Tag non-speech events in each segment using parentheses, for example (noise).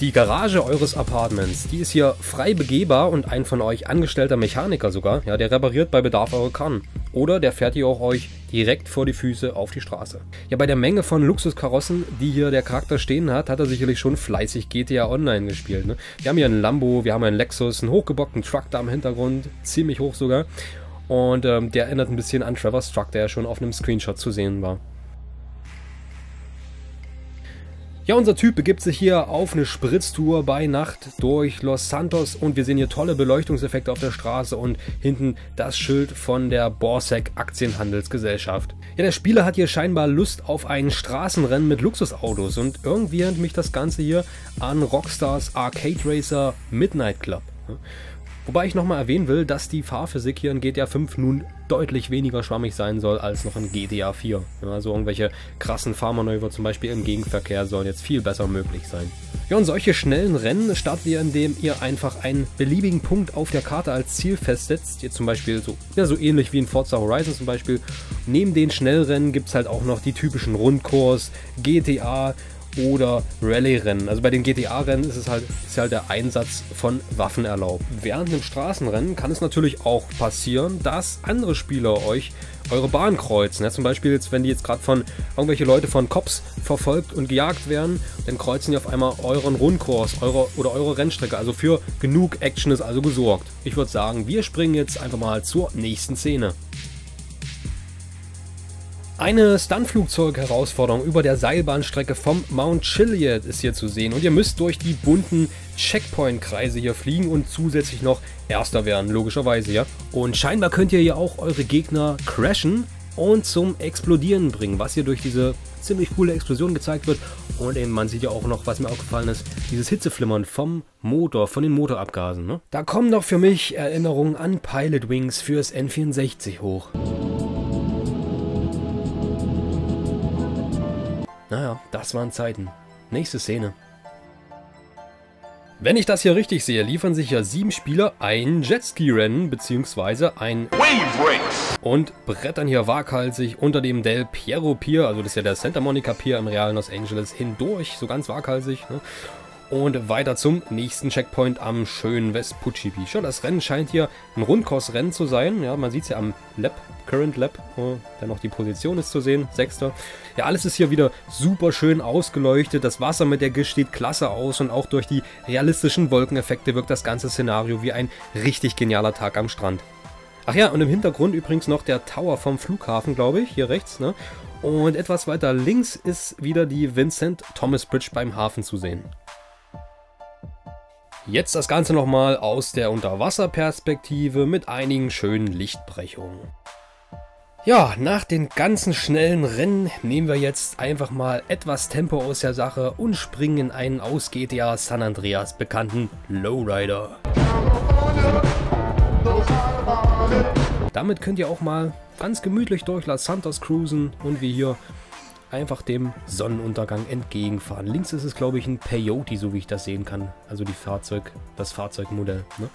Die Garage eures Apartments, die ist hier frei begehbar und ein von euch angestellter Mechaniker sogar, ja, der repariert bei Bedarf eure Karren. Oder der fährt ihr auch euch direkt vor die Füße auf die Straße. Ja, bei der Menge von Luxuskarossen, die hier der Charakter stehen hat, hat er sicherlich schon fleißig GTA Online gespielt. Ne? Wir haben hier einen Lambo, wir haben einen Lexus, einen hochgebockten Truck da im Hintergrund, ziemlich hoch sogar. Und ähm, der erinnert ein bisschen an Trevor's Truck, der ja schon auf einem Screenshot zu sehen war. Ja, unser Typ begibt sich hier auf eine Spritztour bei Nacht durch Los Santos und wir sehen hier tolle Beleuchtungseffekte auf der Straße und hinten das Schild von der Borsec Aktienhandelsgesellschaft. Ja, der Spieler hat hier scheinbar Lust auf ein Straßenrennen mit Luxusautos und irgendwie erinnert mich das Ganze hier an Rockstars Arcade Racer Midnight Club. Wobei ich nochmal erwähnen will, dass die Fahrphysik hier in GTA 5 nun deutlich weniger schwammig sein soll als noch in GTA 4. Also irgendwelche krassen Fahrmanöver zum Beispiel im Gegenverkehr sollen jetzt viel besser möglich sein. Ja, und solche schnellen Rennen startet ihr, indem ihr einfach einen beliebigen Punkt auf der Karte als Ziel festsetzt. Ihr zum Beispiel so, ja, so ähnlich wie in Forza Horizon zum Beispiel. Neben den Schnellrennen gibt es halt auch noch die typischen Rundkurs, GTA, oder Rallye-Rennen. Also bei den GTA-Rennen ist es halt, ist halt der Einsatz von Waffen erlaubt. Während einem Straßenrennen kann es natürlich auch passieren, dass andere Spieler euch eure Bahn kreuzen. Ja, zum Beispiel jetzt, wenn die jetzt gerade von irgendwelche Leute von Cops verfolgt und gejagt werden, dann kreuzen die auf einmal euren Rundkurs eure, oder eure Rennstrecke. Also für genug Action ist also gesorgt. Ich würde sagen, wir springen jetzt einfach mal zur nächsten Szene. Eine Stuntflugzeug-Herausforderung über der Seilbahnstrecke vom Mount Chiliad ist hier zu sehen und ihr müsst durch die bunten Checkpoint-Kreise hier fliegen und zusätzlich noch Erster werden, logischerweise, ja. Und scheinbar könnt ihr hier auch eure Gegner crashen und zum Explodieren bringen, was hier durch diese ziemlich coole Explosion gezeigt wird. Und eben, man sieht ja auch noch, was mir aufgefallen ist, dieses Hitzeflimmern vom Motor, von den Motorabgasen. Ne? Da kommen noch für mich Erinnerungen an Pilot Wings fürs N64 hoch. Naja, das waren Zeiten. Nächste Szene. Wenn ich das hier richtig sehe, liefern sich ja sieben Spieler ein Jetski-Rennen bzw. ein Wave Race und brettern hier waghalsig unter dem Del Piero Pier, also das ist ja der Santa Monica Pier im realen Los Angeles, hindurch, so ganz waghalsig. Ne? Und weiter zum nächsten Checkpoint am schönen Vespucci Beach. Ja, das Rennen scheint hier ein Rundkursrennen zu sein. Ja, man sieht es ja am Lab, Current Lab, oh, dann noch die Position ist zu sehen, sechster. Ja, alles ist hier wieder super schön ausgeleuchtet. Das Wasser mit der Gischt steht klasse aus und auch durch die realistischen Wolkeneffekte wirkt das ganze Szenario wie ein richtig genialer Tag am Strand. Ach ja, und im Hintergrund übrigens noch der Tower vom Flughafen, glaube ich, hier rechts. Ne? Und etwas weiter links ist wieder die Vincent Thomas Bridge beim Hafen zu sehen. Jetzt das Ganze nochmal aus der Unterwasserperspektive mit einigen schönen Lichtbrechungen. Ja, nach den ganzen schnellen Rennen nehmen wir jetzt einfach mal etwas Tempo aus der Sache und springen in einen aus GTA San Andreas bekannten Lowrider. Damit könnt ihr auch mal ganz gemütlich durch Las Santos cruisen und wie hier einfach dem Sonnenuntergang entgegenfahren. Links ist es, glaube ich, ein Peyote, so wie ich das sehen kann. Also die Fahrzeug, das Fahrzeugmodell. Ne?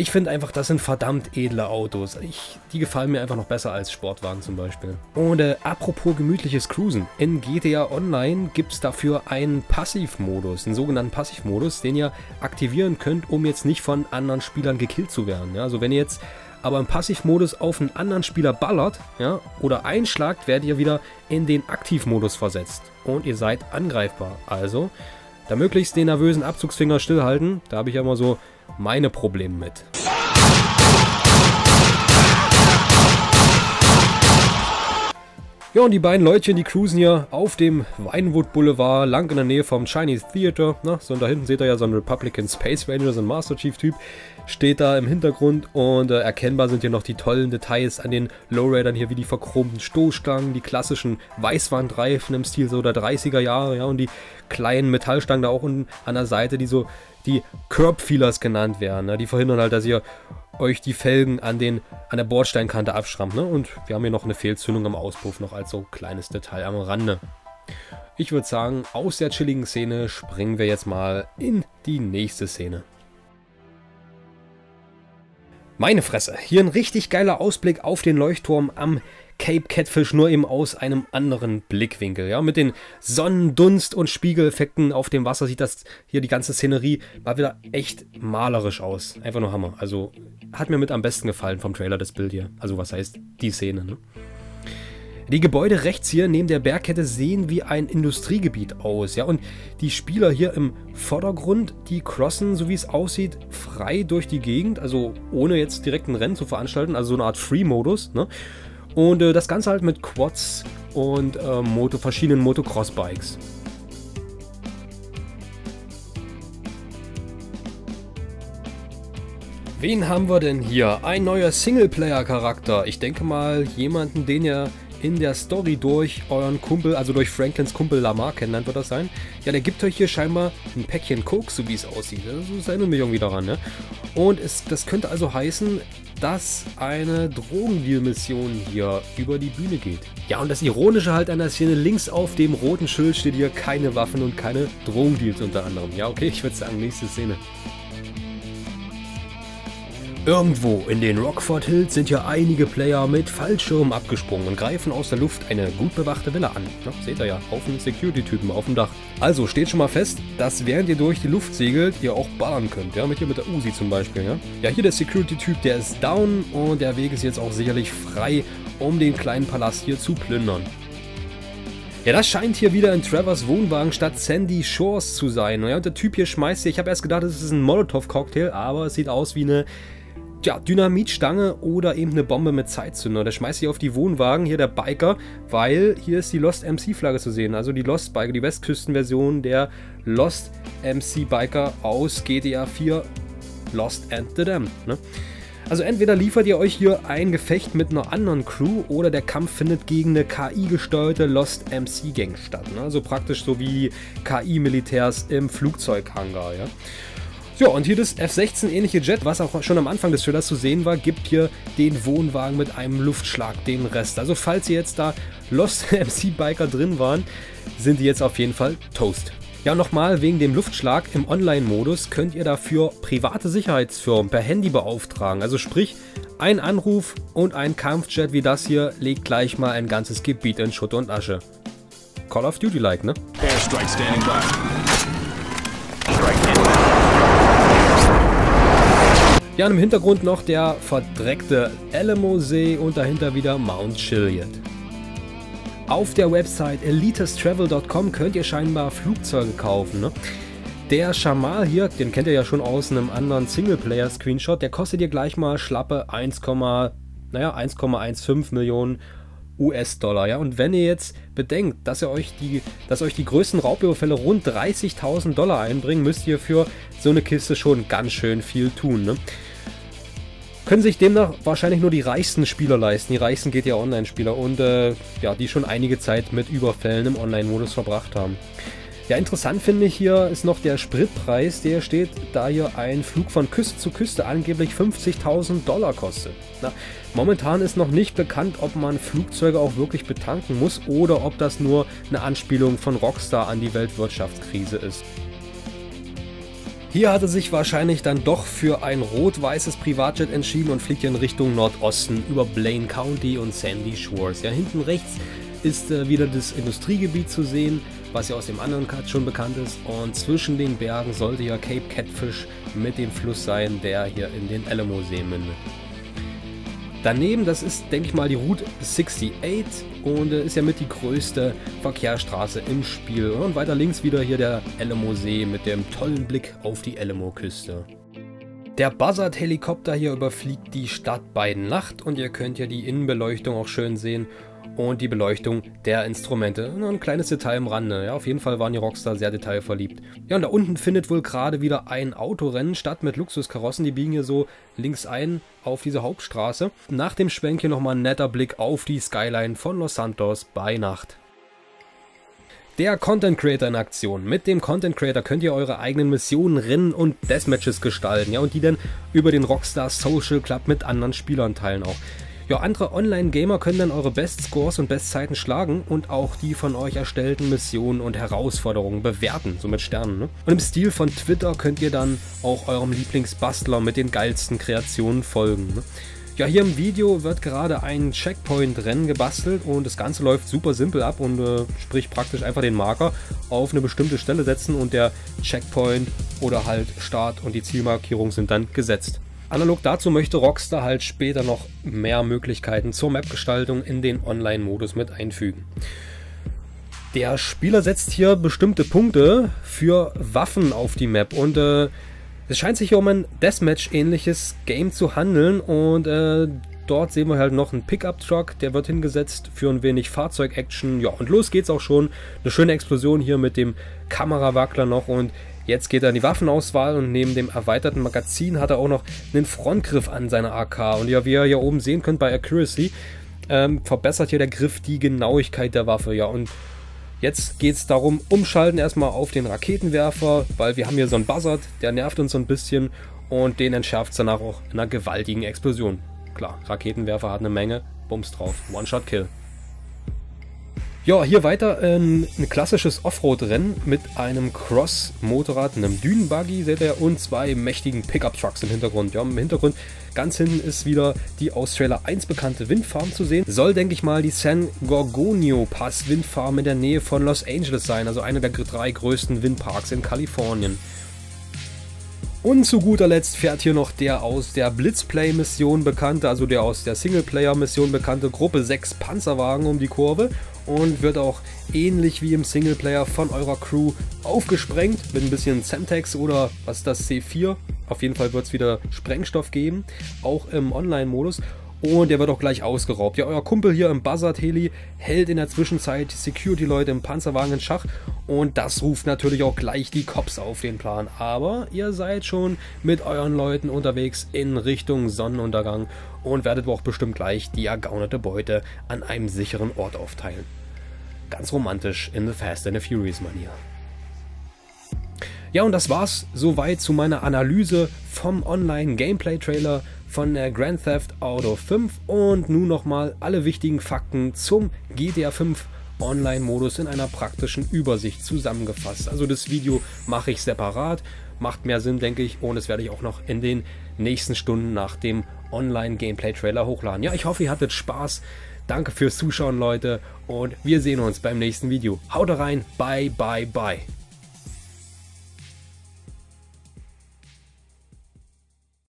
Ich finde einfach, das sind verdammt edle Autos. Ich, die gefallen mir einfach noch besser als Sportwagen zum Beispiel. Und äh, apropos gemütliches Cruisen. In GTA Online gibt es dafür einen Passivmodus, einen sogenannten Passivmodus, den ihr aktivieren könnt, um jetzt nicht von anderen Spielern gekillt zu werden. Ja, also wenn ihr jetzt aber im Passivmodus auf einen anderen Spieler ballert ja, oder einschlagt, werdet ihr wieder in den Aktivmodus versetzt und ihr seid angreifbar. Also, da möglichst den nervösen Abzugsfinger stillhalten, da habe ich ja immer so meine Probleme mit. Ja, und die beiden Leutchen, die cruisen hier auf dem Winewood Boulevard, lang in der Nähe vom Chinese Theater. Na, so und da hinten seht ihr ja so einen Republican Space Ranger, so ein Master Chief Typ, steht da im Hintergrund und äh, erkennbar sind hier noch die tollen Details an den Lowridern hier, wie die verchromten Stoßstangen, die klassischen Weißwandreifen im Stil so der 30er Jahre, ja, und die kleinen Metallstangen da auch unten an der Seite, die so die Curb Feelers genannt werden. Ne? Die verhindern halt, dass ihr euch die Felgen an, den, an der Bordsteinkante abschrammt. Ne? Und wir haben hier noch eine Fehlzündung am Auspuff, noch als so kleines Detail am Rande. Ich würde sagen, aus der chilligen Szene springen wir jetzt mal in die nächste Szene. Meine Fresse, hier ein richtig geiler Ausblick auf den Leuchtturm am Cape Catfish nur eben aus einem anderen Blickwinkel. Ja, mit den Sonnendunst- und Spiegeleffekten auf dem Wasser sieht das hier die ganze Szenerie mal wieder echt malerisch aus. Einfach nur Hammer. Also hat mir mit am besten gefallen vom Trailer das Bild hier. Also was heißt die Szene, ne? Die Gebäude rechts hier neben der Bergkette sehen wie ein Industriegebiet aus, ja, und die Spieler hier im Vordergrund, die crossen, so wie es aussieht, frei durch die Gegend, also ohne jetzt direkt ein Rennen zu veranstalten, also so eine Art Free-Modus, ne? Und äh, das Ganze halt mit Quads und äh, Moto, verschiedenen Motocross-Bikes. Wen haben wir denn hier? Ein neuer Singleplayer-Charakter. Ich denke mal jemanden, den ihr in der Story durch euren Kumpel, also durch Franklins Kumpel Lamar kennenlernt, wird das sein. Ja, der gibt euch hier scheinbar ein Päckchen Koks, so wie es aussieht. Das erinnert mich irgendwie daran, ne? Und es, das könnte also heißen, dass eine Drogendeal-Mission hier über die Bühne geht. Ja, und das Ironische halt an der Szene, links auf dem roten Schild steht hier keine Waffen und keine Drogendeals unter anderem. Ja, okay, ich würde sagen, nächste Szene. Irgendwo in den Rockford Hills sind ja einige Player mit Fallschirmen abgesprungen und greifen aus der Luft eine gut bewachte Villa an. Ja, seht ihr ja, Haufen Security-Typen auf dem Dach. Also steht schon mal fest, dass während ihr durch die Luft segelt, ihr auch ballern könnt. Ja, mit hier mit der Uzi zum Beispiel. Ja, ja hier der Security-Typ, der ist down und der Weg ist jetzt auch sicherlich frei, um den kleinen Palast hier zu plündern. Ja, das scheint hier wieder in Travers Wohnwagen statt Sandy Shores zu sein. Ja, und der Typ hier schmeißt hier, ich habe erst gedacht, das ist ein Molotow-Cocktail, aber es sieht aus wie eine ja, Dynamitstange oder eben eine Bombe mit Zeitzünder. Der schmeißt sich auf die Wohnwagen, hier der Biker, weil hier ist die Lost MC Flagge zu sehen. Also die Lost Biker, die Westküstenversion der Lost MC Biker aus GTA 4 Lost and the Damned. Ne? Also entweder liefert ihr euch hier ein Gefecht mit einer anderen Crew oder der Kampf findet gegen eine KI-gesteuerte Lost MC Gang statt. Ne? Also praktisch so wie KI-Militärs im Flugzeughangar. Ja? Ja, und hier das F-16 ähnliche Jet, was auch schon am Anfang des Trailers zu sehen war, gibt hier den Wohnwagen mit einem Luftschlag den Rest. Also falls ihr jetzt da Lost (laughs) MC Biker drin waren, sind die jetzt auf jeden Fall Toast. Ja, nochmal wegen dem Luftschlag im Online-Modus könnt ihr dafür private Sicherheitsfirmen per Handy beauftragen. Also sprich, ein Anruf und ein Kampfjet wie das hier legt gleich mal ein ganzes Gebiet in Schutt und Asche. Call of Duty-like, ne? Airstrike standing by. Ja, und im Hintergrund noch der verdreckte Alamo-See und dahinter wieder Mount Chiliad. Auf der Website elitestravel.com könnt ihr scheinbar Flugzeuge kaufen. Ne? Der Shamal hier, den kennt ihr ja schon aus einem anderen Singleplayer-Screenshot, der kostet ihr gleich mal schlappe 1, naja, 1,15 Millionen US-Dollar. Ja? Und wenn ihr jetzt bedenkt, dass, ihr euch die, dass euch die größten Raubüberfälle rund 30.000 Dollar einbringen, müsst ihr für so eine Kiste schon ganz schön viel tun. Ne? Können sich demnach wahrscheinlich nur die reichsten Spieler leisten, die reichsten GTA Online-Spieler und äh, ja, die schon einige Zeit mit Überfällen im Online-Modus verbracht haben. Ja, interessant finde ich hier ist noch der Spritpreis, der steht, da hier ein Flug von Küste zu Küste angeblich 50.000 Dollar kostet. Na, momentan ist noch nicht bekannt, ob man Flugzeuge auch wirklich betanken muss oder ob das nur eine Anspielung von Rockstar an die Weltwirtschaftskrise ist. Hier hat er sich wahrscheinlich dann doch für ein rot-weißes Privatjet entschieden und fliegt in Richtung Nordosten über Blaine County und Sandy Shores. Ja, hinten rechts ist äh, wieder das Industriegebiet zu sehen, was ja aus dem anderen Cut schon bekannt ist. Und zwischen den Bergen sollte ja Cape Catfish mit dem Fluss sein, der hier in den Alamo-See mündet. Daneben, das ist, denke ich mal, die Route 68 und äh, ist ja mit die größte Verkehrsstraße im Spiel. Und weiter links wieder hier der Alamo-See mit dem tollen Blick auf die Alamo-Küste. Der Buzzard-Helikopter hier überfliegt die Stadt bei Nacht und ihr könnt ja die Innenbeleuchtung auch schön sehen und die Beleuchtung der Instrumente. Ein kleines Detail am Rande. Ja, auf jeden Fall waren die Rockstar sehr detailverliebt. Ja, und da unten findet wohl gerade wieder ein Autorennen statt mit Luxuskarossen. Die biegen hier so links ein auf diese Hauptstraße. Nach dem Schwenk hier nochmal ein netter Blick auf die Skyline von Los Santos bei Nacht. Der Content Creator in Aktion. Mit dem Content Creator könnt ihr eure eigenen Missionen, Rennen und Deathmatches gestalten, ja, und die dann über den Rockstar Social Club mit anderen Spielern teilen auch. Ja, andere Online-Gamer können dann eure Bestscores und Bestzeiten schlagen und auch die von euch erstellten Missionen und Herausforderungen bewerten, so mit Sternen. Ne? Und im Stil von Twitter könnt ihr dann auch eurem Lieblingsbastler mit den geilsten Kreationen folgen. Ne? Ja, hier im Video wird gerade ein Checkpoint-Rennen gebastelt und das Ganze läuft super simpel ab und äh, sprich praktisch einfach den Marker auf eine bestimmte Stelle setzen und der Checkpoint oder halt Start und die Zielmarkierung sind dann gesetzt. Analog dazu möchte Rockstar halt später noch mehr Möglichkeiten zur Map-Gestaltung in den Online-Modus mit einfügen. Der Spieler setzt hier bestimmte Punkte für Waffen auf die Map und äh, es scheint sich hier um ein Deathmatch-ähnliches Game zu handeln und äh, dort sehen wir halt noch einen Pickup-Truck, der wird hingesetzt für ein wenig Fahrzeug-Action. Ja, und los geht's auch schon. Eine schöne Explosion hier mit dem Kamerawackler noch und jetzt geht er in die Waffenauswahl und neben dem erweiterten Magazin hat er auch noch einen Frontgriff an seiner AK. Und ja, wie ihr hier oben sehen könnt bei Accuracy, ähm, verbessert hier der Griff die Genauigkeit der Waffe. Ja, und Jetzt geht es darum, umschalten erstmal auf den Raketenwerfer, weil wir haben hier so einen Buzzard, der nervt uns so ein bisschen und den entschärft es danach auch in einer gewaltigen Explosion. Klar, Raketenwerfer hat eine Menge, Bums drauf, One-Shot-Kill. Ja, hier weiter ein, ein klassisches Offroad-Rennen mit einem Cross-Motorrad, einem Dünenbuggy, seht ihr, und zwei mächtigen Pickup-Trucks im Hintergrund. Ja, im Hintergrund ganz hinten ist wieder die aus Trailer 1 bekannte Windfarm zu sehen. Soll, denke ich mal, die San Gorgonio Pass Windfarm in der Nähe von Los Angeles sein, also einer der drei größten Windparks in Kalifornien. Und zu guter Letzt fährt hier noch der aus der Blitzplay-Mission bekannte, also der aus der Singleplayer-Mission bekannte Gruppe 6 Panzerwagen um die Kurve und wird auch ähnlich wie im Singleplayer von eurer Crew aufgesprengt mit ein bisschen Semtex oder was ist das C4. Auf jeden Fall wird es wieder Sprengstoff geben, auch im Online-Modus. Und der wird auch gleich ausgeraubt. Ja, euer Kumpel hier im Buzzard-Heli hält in der Zwischenzeit Security-Leute im Panzerwagen in Schach. Und das ruft natürlich auch gleich die Cops auf den Plan. Aber ihr seid schon mit euren Leuten unterwegs in Richtung Sonnenuntergang und werdet auch bestimmt gleich die ergaunerte Beute an einem sicheren Ort aufteilen. Ganz romantisch in The Fast and the Furious Manier. Ja, und das war's soweit zu meiner Analyse vom Online-Gameplay-Trailer von der Grand Theft Auto 5 und nun nochmal alle wichtigen Fakten zum GTA 5 Online-Modus in einer praktischen Übersicht zusammengefasst. Also das Video mache ich separat, macht mehr Sinn, denke ich, und das werde ich auch noch in den nächsten Stunden nach dem Online-Gameplay-Trailer hochladen. Ja, ich hoffe, ihr hattet Spaß. Danke fürs Zuschauen, Leute, und wir sehen uns beim nächsten Video. Haut rein, bye, bye, bye.